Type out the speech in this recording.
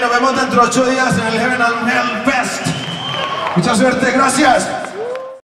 nos vemos dentro de ocho días en el Heaven and Hell Fest. Mucha suerte, gracias.